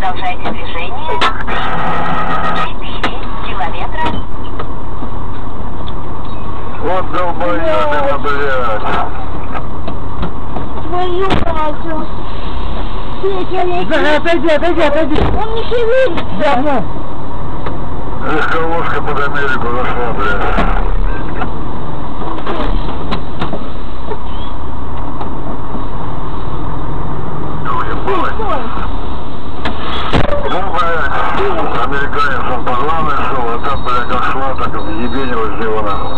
Продолжайте движение. Вот долбоёбина, блядь. Твою мать. Петя, я Захар, отойди, отойди, отойди! Он не шевелится. Говно! Легковушка под Америку зашла, блядь. Ну. Ну, американец, он по главной шел, а там, блядь, как шла, так и ебенилась его нахуй.